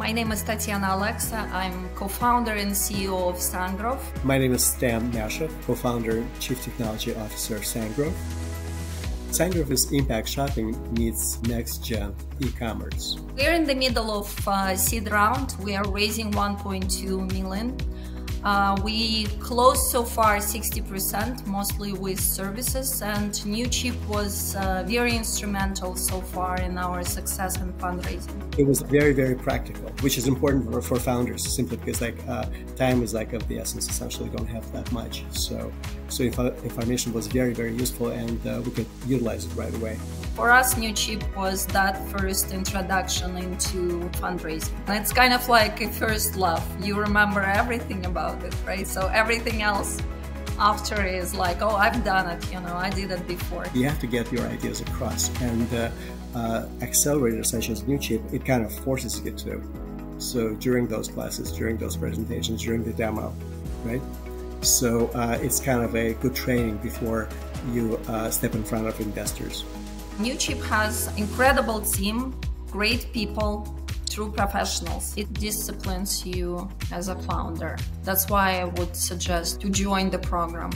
My name is Tatiana Alexa. I'm co-founder and CEO of Sangrove. My name is Stan Mashev, co-founder, and chief technology officer of Sangrove. Sangrove is impact shopping meets next-gen e-commerce. We're in the middle of uh, seed round. We are raising 1.2 million. Uh, we closed so far 60%, mostly with services, and NewChip was uh, very instrumental so far in our success in fundraising. It was very, very practical, which is important for, for founders, simply because like uh, time is like of the essence. Essentially, don't have that much. So, so information was very, very useful, and uh, we could utilize it right away. For us, NewChip was that first introduction into fundraising. It's kind of like a first love. You remember everything about it, right? So everything else after is like, oh, I've done it, you know, I did it before. You have to get your ideas across, and uh, uh, accelerators such as NewChip, it kind of forces you to. So during those classes, during those presentations, during the demo, right? So uh, it's kind of a good training before you uh, step in front of investors. NewChip has incredible team, great people, true professionals. It disciplines you as a founder. That's why I would suggest to join the program.